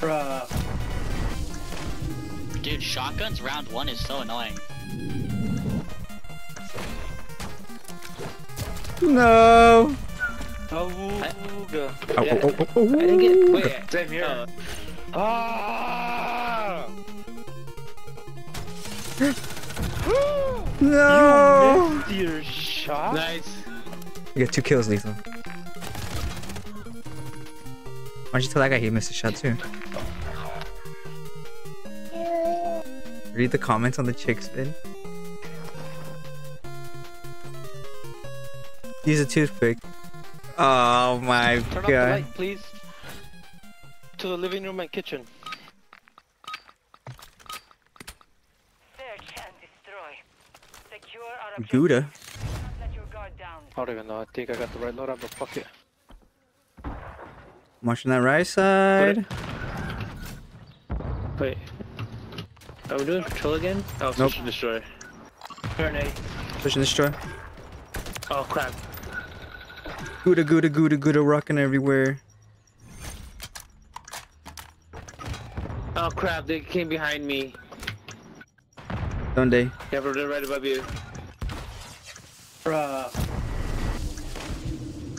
Bruh. Dude, shotguns round one is so annoying. No. Awooga. Oh, oh, oh, oh, oh. I didn't get. Wait. Same here. Oh. Ah! No. You Missed your shot? Nice. You got two kills, Lethal. Why'd you tell that guy he missed a shot too? Read the comments on the chick's vid. Use a toothpick. Oh my Turn off the god. light, please. To the living room and kitchen. Search and destroy. Secure our objective. Gouda. Do not let your guard down. I don't even know. I think I got the right load on, but fuck it. Watching that right side. Wait. Are we doing patrol again? Oh, Nope. search and destroy. Grenade. Push and destroy. Oh crap. Gouda, Gouda, Gouda, Gouda, rocking everywhere. Oh crap, they came behind me. Don't they? Yeah, but they're right above you. Bruh.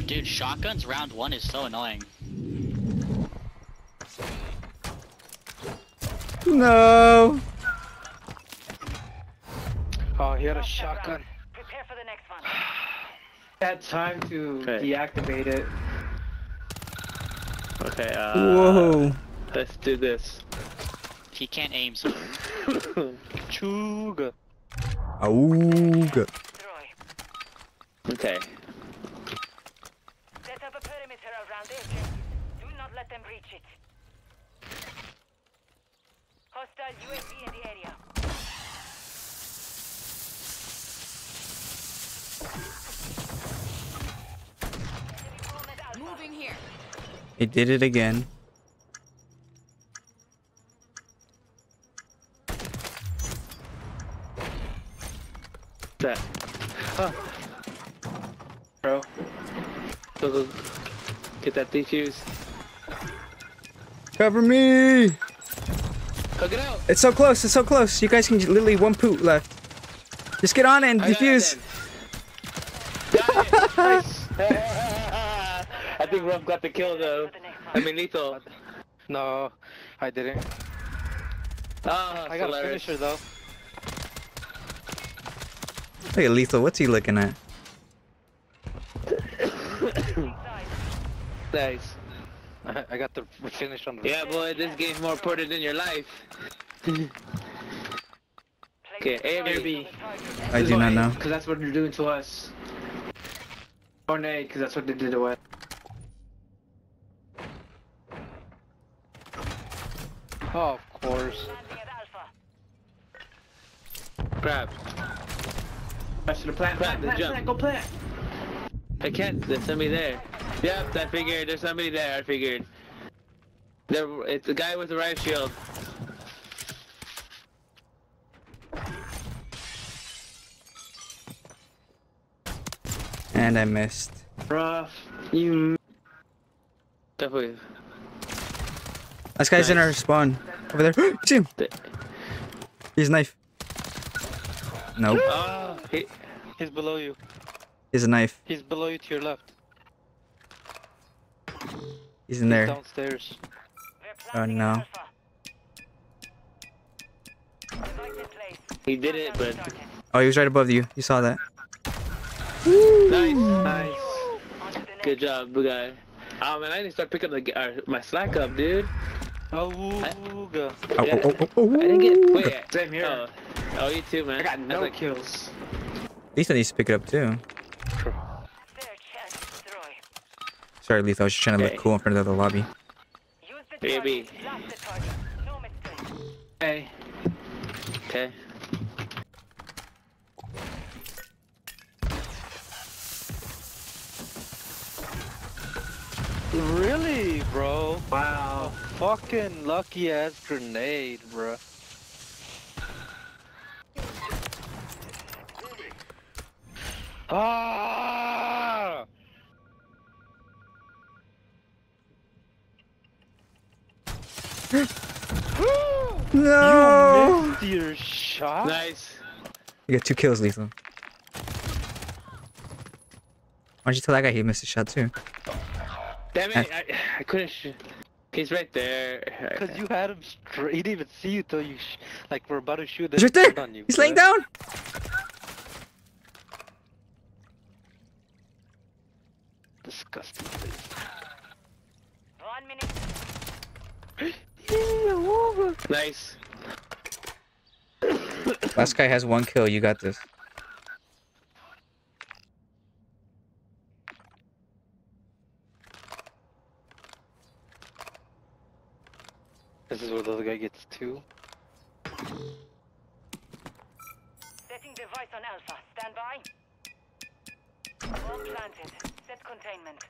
Dude, shotguns round one is so annoying. No. Oh, he had a shotgun. Prepare for the next one. Had time to Okay. deactivate it. Okay, uh. Whoa. Let's do this. He can't aim, so Chuga. Auga. Destroy. Okay. Set up a perimeter around the objective. Do not let them reach it. Hostile UAV in the area. Enemy movement alpha. Moving here. He did it again. That. Oh, Bro. go, go. Get that defuse. Cover me. Hook it out! It's so close. It's so close. You guys can literally one poot left. Just get on it and I defuse. Got it! Nice. I think Ruff got the kill though. For the next I mean lethal. No, I didn't. Ah, I got a hilarious. finisher though. Look at Lethal. What's he looking at? Nice. I, I got the finish on the. Yeah, boy, this game's more important than your life. Okay, A or the B? target. I do not know. Because that's what they're doing to us. Or nay, because that's what they did to us. Oh, of course. Landing at Alpha. Crap. I should have planned. Plant Plant, the plant, jump. plant, go plant. I can't. There's me there. Yep, I figured. There's somebody there. I figured. There, it's the guy with the right shield. And I missed. Bruh, you. Definitely. This guy's in our spawn. Over there. See him. He's knife. Nope. Oh, he, He's below you. He's a knife. He's below you to your left. He's in He's there. Downstairs. Oh, no. at Alpha. Device in place. he did it, but Oh, he was right above you. You saw that. nice. Nice. On to the next. Good job, big guy. Oh man, I need to start picking up the, uh, my slack up, dude. Awooga. Oh, Yeah. oh, oh, oh, oh. I didn't get. Wait. Same here. Oh, oh, you too, man. I got was no like, kills. Lethal needs to pick it up too. Search and destroy. Sorry, Lethal. I was just trying to Okay. look cool in front of the lobby. Use the Baby. target. Blast the target. No mistake. Hey. Okay. Really, bro? Wow. Fucking lucky ass grenade, bro. Ah! No! You Missed your shot. Nice. You got two kills, Lethal. Why don't you tell that guy he missed a shot too? Damn it, I, I couldn't sh He's right there. Cause you had him straight. He didn't even see you till you, sh like, we're about to shoot. He's right then there! On you, He's laying down! Disgusting. Place. One minute. Nice. Last guy has one kill, you got this. This is where the other guy gets two. Setting device on Alpha. Stand by. Bomb planted. Set containment.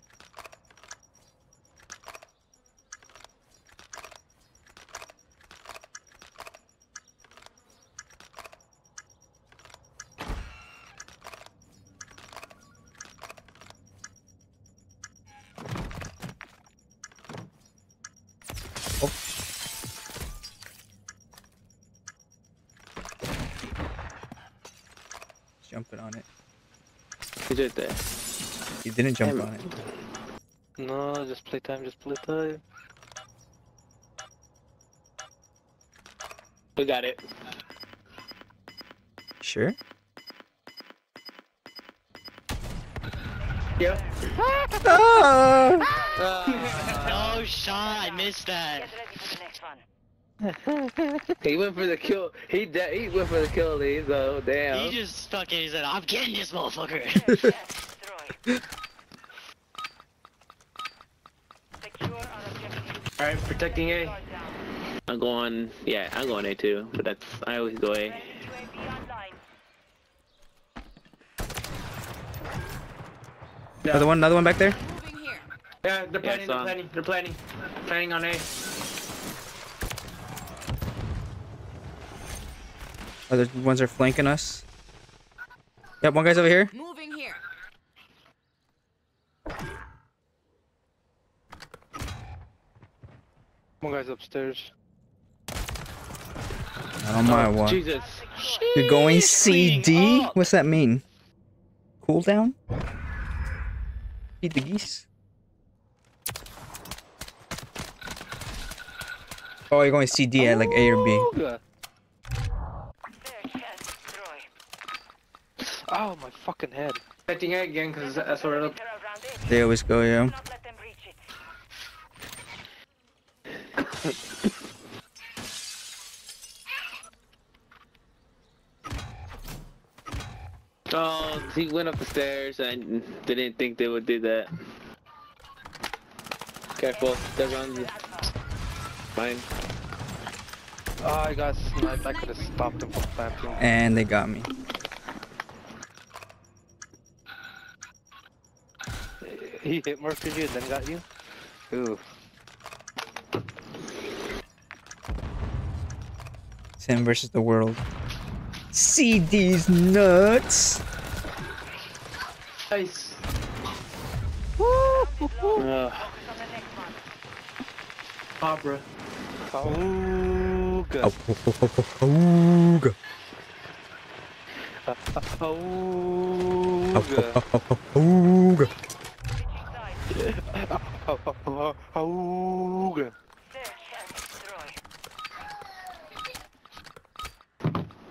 Jumping on it. He's right there. He didn't jump Damn. on it. No, just playtime, just playtime. We got it. Sure? Yep. Ah! No shot. I missed that. Get ready for the next one. He went for the kill. He de- he went for the kill lead, so damn. He just fucking he said, "I'm getting this motherfucker." Search and destroy. Secure our objective. Alright, protecting A. Guard down. I'm going, yeah, I'm going A too, but that's, I always go A. Friendly UAV online. Another one, another one back there? Yeah, they're planning, they're planning, they're planning. Planning on A. Other ones are flanking us. Yep, one guy's over here. Moving here. One guy's upstairs. Not on my one. Jesus. You're going CD? up. What's that mean? Cooldown? Feed the geese? Oh, you're going CD at like A or B. Ooga. Search and destroy. Oh, my fucking head. Setting A again, because that's uh, where it Perimeter around it. They always go, yeah. not let them reach it. Oh, he went up the stairs and didn't think they would do that. Careful, they're on the mine. Oh, I got sniped. I could have stopped him from planting. And they got me. He hit more for you, then got you? Ooh. Tim versus the world. CD's nuts! Nice. Ugh. Focus on the next Auga. Oh, oh, oh, oh, Ooga. Auga. Ooga. Auga. Search and destroy.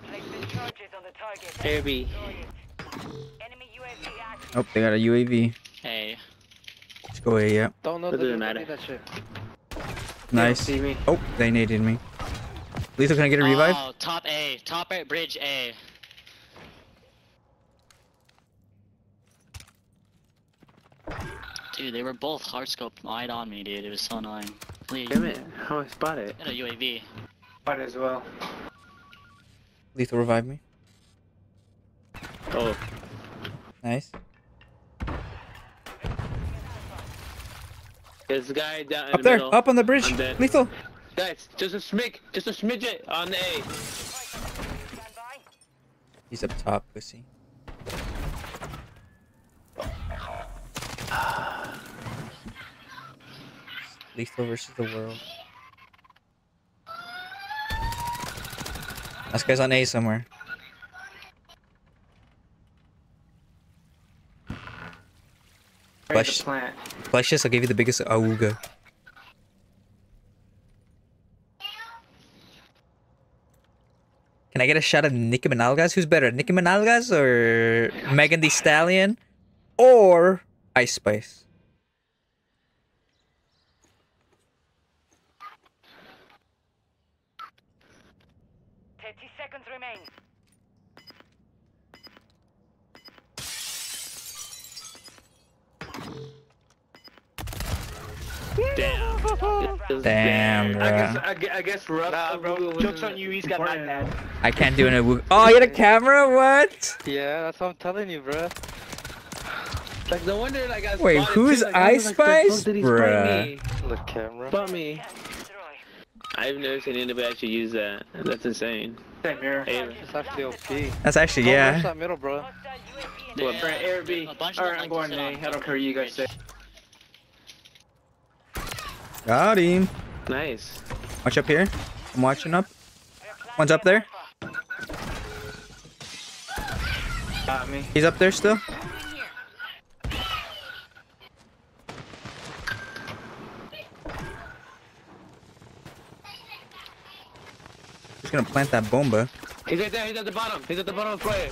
Placement charges on the target. Heavy. Enemy UAV. Oh, they got a UAV. Hey, Let's go A, yeah. Don't know It doesn't matter. that shit. Nice. See me. Oh, they naded me. Lethal, can I get a revive? Oh, top A, top A, bridge A. Dude, they were both hardscope wide on me, dude. It was so annoying. Please. Damn it, how I spot it? Got a UAV. Might as well. Lethal revive me. Oh, Nice. there's a guy down in Up the there, middle. up on the bridge. Lethal. Guys, just a smidge, just a smidget on the A. Stand by. He's up top, pussy. Lethal versus the world. This guy's on A somewhere. Flesh, flesh this, I'll give you the biggest auga. Can I get a shot of Nicki Minalgas? Who's better, Nicki Minalgas or Megan Thee Stallion or Ice Spice? Thirty seconds remain. Damn. Damn, I guess. I, gue- I guess rough. Nah, bro, joke's on you, he's got an important. I can't do an. Oh, you had a camera? What? Yeah, that's what I'm telling you, bro. Like no wonder like I Wait, who's too, like, I was Ice like, Spice? did he spray Bruh. The camera. Spot me. Destroy. I've never seen anybody actually use that. That's insane. Same here. Hey, It's actually OP. That's actually, yeah. rush that middle, bro. Hostile UAV in What, Brent, air. Air B. A bunch of Alright, I'm going to sit A. on I don't care what you guys say. Got him. Nice. Watch up here. I'm watching up. One's up there. Got me. He's up there still. He's gonna plant that bomba. He's right there. He's at the bottom. He's at the bottom of the player.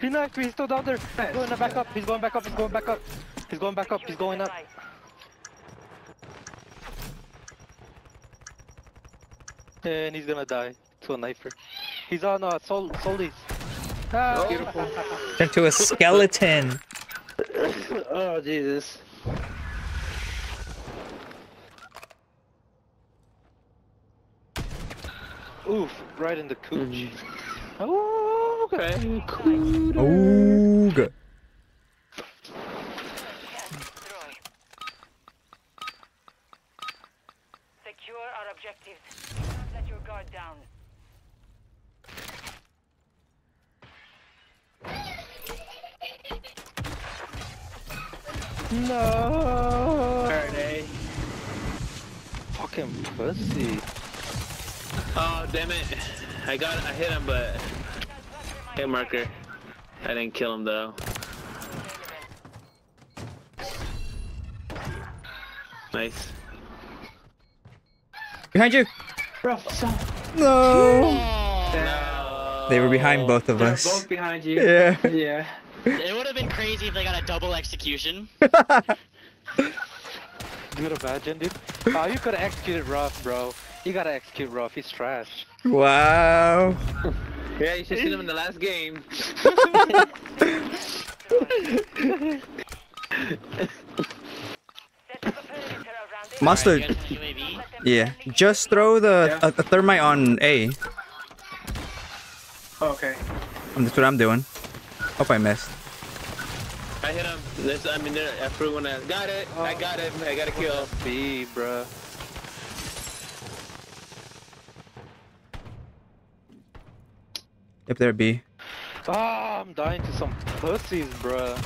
He knocked me, he's still down there. He's going back up, he's going back up, he's going back up. He's going back up, he's going up. And he's gonna die to a knifer. He's on uh, Sol Solis. Ah, beautiful. Turn to a skeleton. oh, Jesus. Oof, right in the cooch. Oh, okay. Cool. Secure our objectives. Do not let your guard down. No. Fucking pussy. Oh, damn it. I got I hit him, but hit marker. I didn't kill him though. Nice. Behind you. Bro, stop. No. No. They were behind both of They're us. both behind you. Yeah. Yeah. It would have been crazy if they got a double execution. Dude, imagine, dude. Oh, you could have executed Ruff, bro. You gotta execute Ruff. He's trash. wow. Yeah, you should see him in the last game. Set up a perimeter around it. Monster. You guys want a UAV? Yeah. Just throw the Yeah. a, a thermite on A. Okay. Um, That's what I'm doing. Hope I missed. I hit him. This, I mean, there- I threw one at. Got it. I got it. I got a kill. B, bro. Yep, there B. Ah, I'm dying to some pussies, bro.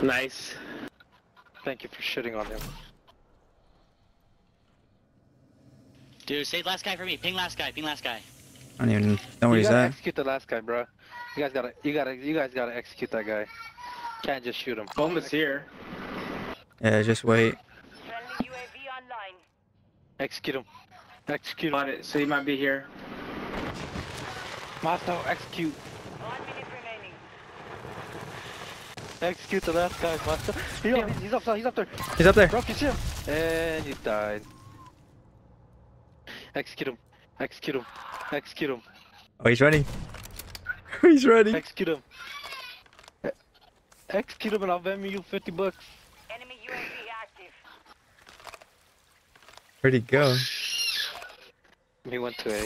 Nice. Thank you for shitting on him. Dude, save last guy for me. Ping last guy. Ping last guy. I don't even know where you he's gotta at. execute the last guy, bro. You guys gotta, you gotta, you guys gotta execute that guy. Can't just shoot him. Bomb is here. Yeah, just wait. Friendly UAV online. Execute him. Execute him. Got it. So he might be here. Master, execute. One minute remaining. Execute the last guy, Master. Yo, he's, he's up, he's up there. He's up there. Bro, you see him? And he died. Execute him. Execute him. Execute him. Oh, he's running. he's running. Execute him. Execute him and I'll Venmo you 50 bucks. Where'd he go? He went to A.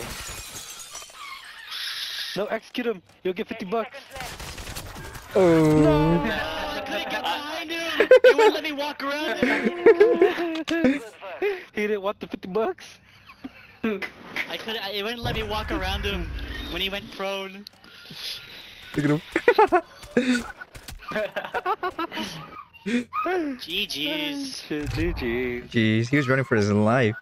No, execute him. You'll get 50 bucks. seconds left. Oh. I couldn't get behind him. It wouldn't let me walk around him. He didn't want the 50 bucks. I couldn't. It wouldn't let me walk around him when he went prone. Look at him. GG's. GG. Jeez, he was running for his life.